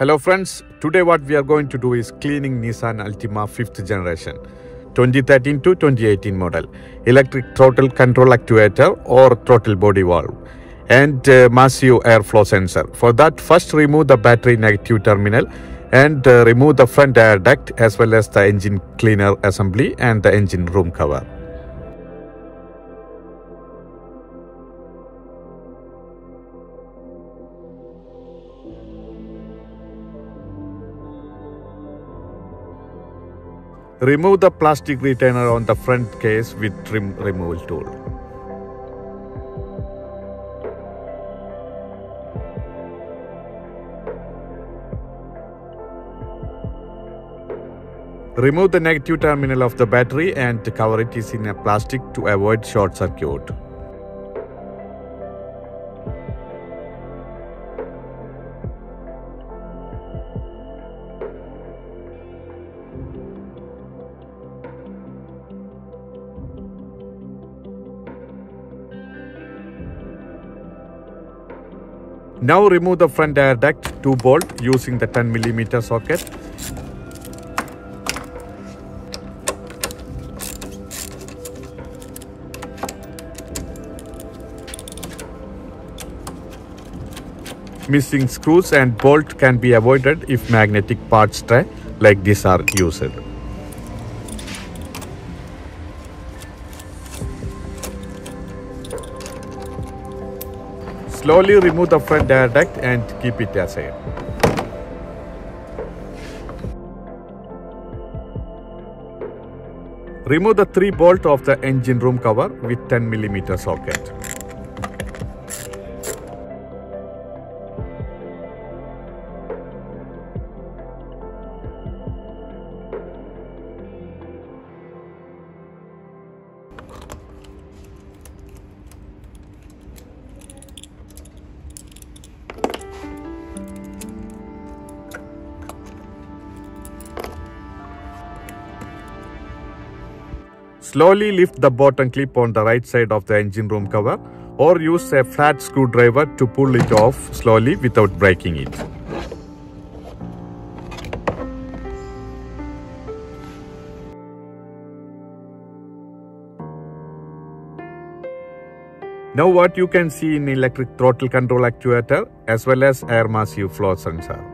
Hello friends, today what we are going to do is cleaning Nissan Altima 5th generation 2013 to 2018 model electric throttle control actuator or throttle body valve and uh, massive airflow sensor. For that first remove the battery negative terminal and uh, remove the front air duct as well as the engine cleaner assembly and the engine room cover. Remove the plastic retainer on the front case with trim removal tool. Remove the negative terminal of the battery and cover it in a plastic to avoid short circuit. Now remove the front air duct 2 bolt using the 10 mm socket. Missing screws and bolt can be avoided if magnetic parts tray like this are used. Slowly remove the front air duct and keep it aside. Remove the 3 bolt of the engine room cover with 10 mm socket. Slowly lift the bottom clip on the right side of the engine room cover or use a flat screwdriver to pull it off slowly without breaking it. Now what you can see in electric throttle control actuator as well as air massive flow sensor.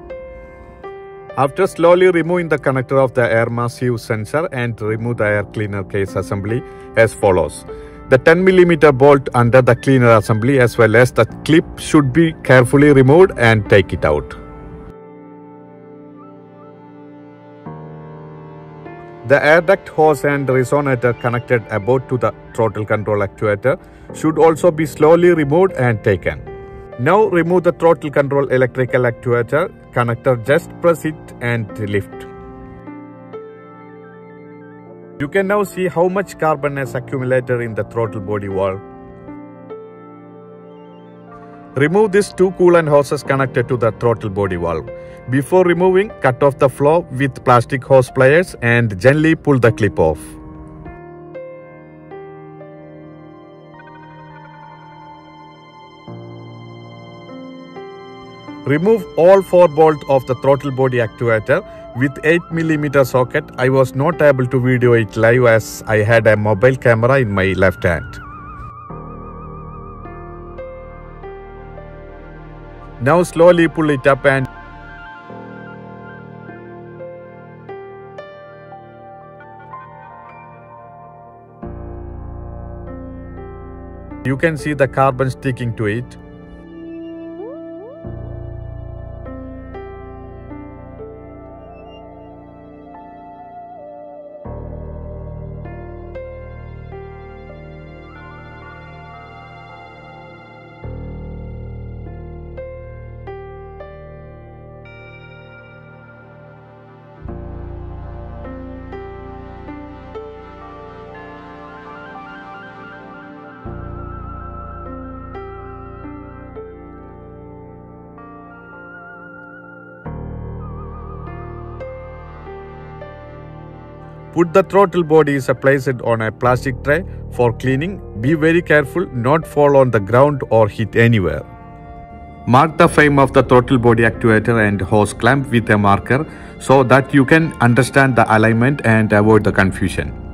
After slowly removing the connector of the air massive sensor and remove the air cleaner case assembly as follows. The 10 mm bolt under the cleaner assembly as well as the clip should be carefully removed and take it out. The air duct hose and resonator connected above to the throttle control actuator should also be slowly removed and taken. Now remove the throttle control electrical actuator connector just press it and lift. You can now see how much carbon has accumulated in the throttle body valve. Remove these two coolant hoses connected to the throttle body valve. Before removing, cut off the flow with plastic hose pliers and gently pull the clip off. Remove all 4 bolts of the throttle body actuator with 8 mm socket. I was not able to video it live as I had a mobile camera in my left hand. Now slowly pull it up and you can see the carbon sticking to it. Put the throttle body bodies placed on a plastic tray for cleaning. Be very careful not fall on the ground or hit anywhere. Mark the frame of the throttle body actuator and hose clamp with a marker so that you can understand the alignment and avoid the confusion.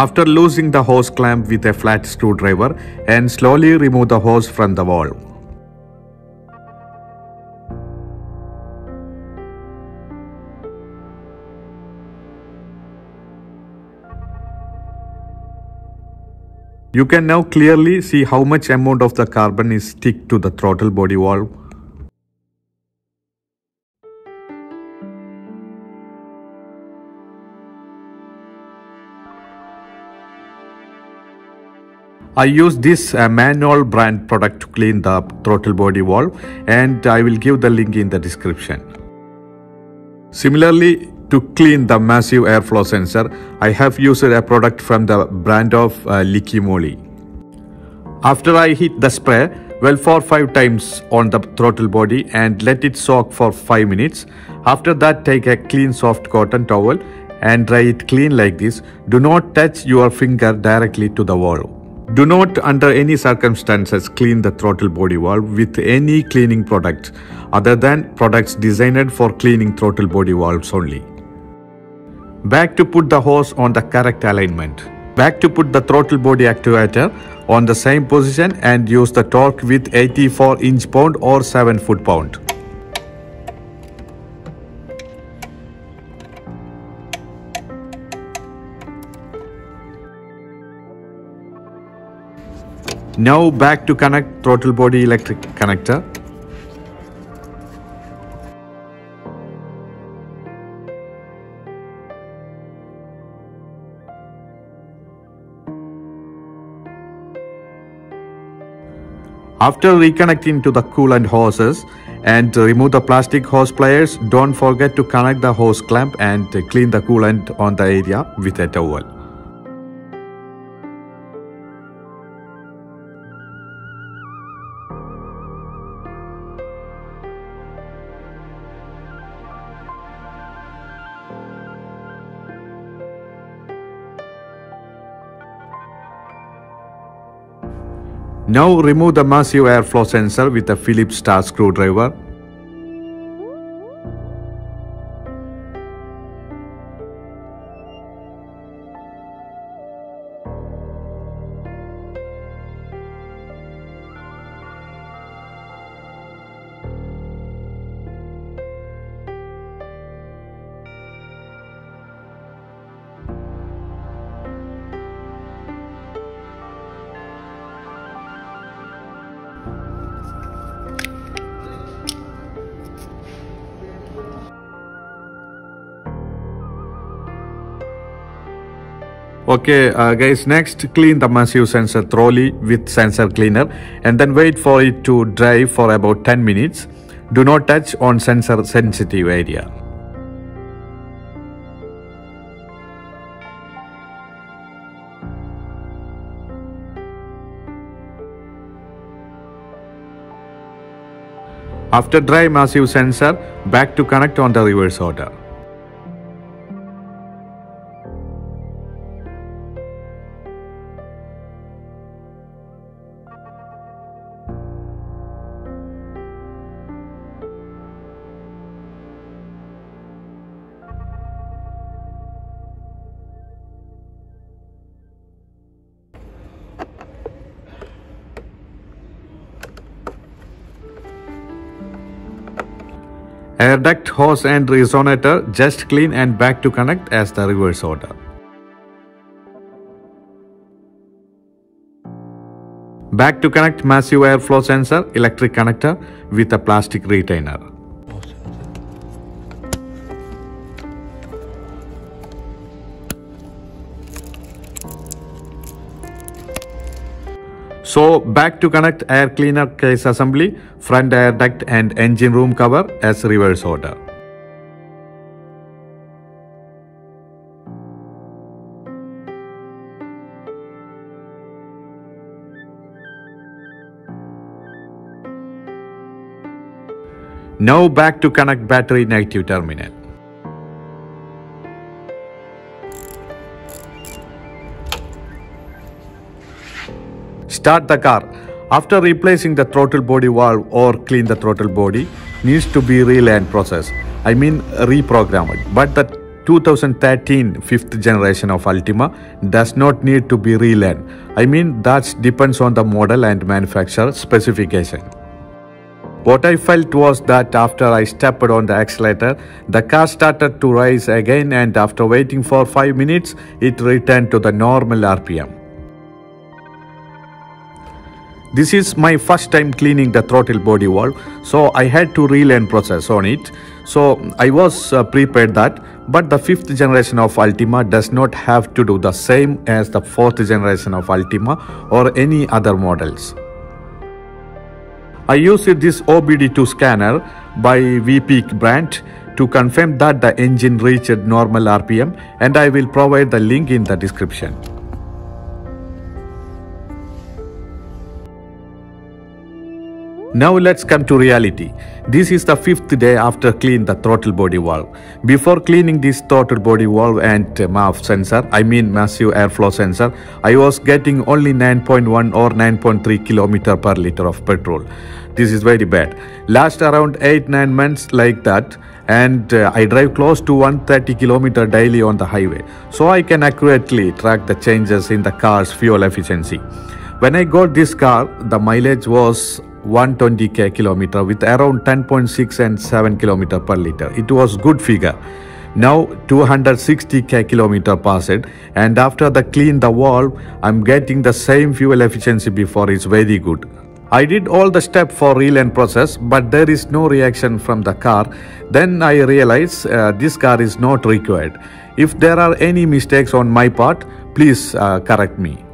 After loosening the hose clamp with a flat screwdriver and slowly remove the hose from the valve. You can now clearly see how much amount of the carbon is stick to the throttle body valve. I use this uh, MANNOL brand product to clean the throttle body valve and I will give the link in the description. Similarly, to clean the massive airflow sensor, I have used a product from the brand of uh, Liqui Moly. After I hit the spray, well for 5 times on the throttle body and let it soak for 5 minutes. After that take a clean soft cotton towel and dry it clean like this. Do not touch your finger directly to the valve. Do not under any circumstances clean the throttle body valve with any cleaning product other than products designed for cleaning throttle body valves only. Back to put the hose on the correct alignment. Back to put the throttle body actuator on the same position and use the torque with 84 inch pound or 7 foot pound. Now back to connect throttle body electric connector. After reconnecting to the coolant hoses and remove the plastic hose pliers, don't forget to connect the hose clamp and clean the coolant on the area with a towel. Now remove the massive airflow sensor with a Phillips star screwdriver. Okay uh, guys next clean the massive sensor trolley with sensor cleaner and then wait for it to dry for about 10 minutes. Do not touch on sensor sensitive area. After dry massive sensor, back to connect on the reverse order. Air duct, hose and resonator just clean and back to connect as the reverse order. Back to connect massive airflow sensor electric connector with a plastic retainer. Back to connect air cleaner case assembly, front air duct and engine room cover as reverse order. Now back to connect battery negative terminal. Start the car. After replacing the throttle body valve or clean the throttle body needs to be relearn process. I mean reprogrammed. But the 2013 fifth generation of Altima does not need to be relearn. I mean that depends on the model and manufacturer specification. What I felt was that after I stepped on the accelerator, the car started to rise again and after waiting for 5 minutes, it returned to the normal RPM. This is my first time cleaning the throttle body valve, so I had to relearn process on it. So I was uh, prepared that, but the fifth generation of Altima does not have to do the same as the fourth generation of Altima or any other models. I used this OBD2 scanner by Veepeak brand to confirm that the engine reached normal RPM and I will provide the link in the description. Now let's come to reality. This is the fifth day after clean the throttle body valve. Before cleaning this throttle body valve and MAF sensor, I mean massive airflow sensor, I was getting only 9.1 or 9.3 km per liter of petrol. This is very bad. Last around 8-9 months like that and uh, I drive close to 130 km daily on the highway. So I can accurately track the changes in the car's fuel efficiency. When I got this car, the mileage was 120k kilometer with around 10.6 and 7 kilometer per liter. It was good figure. Now 260k kilometer passed and after the clean the valve, I'm getting the same fuel efficiency before it's very good. I did all the step for relearn process but there is no reaction from the car. Then I realize uh, this car is not required. If there are any mistakes on my part, please uh, correct me.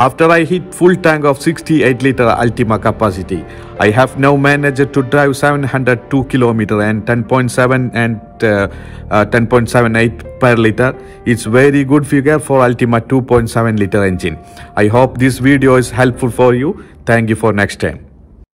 After I hit full tank of 68 liter Altima capacity, I have now managed to drive 702 km and 10.7 and uh, uh, 10.78 per liter. It's very good figure for Altima 2.7 liter engine. I hope this video is helpful for you. Thank you for next time.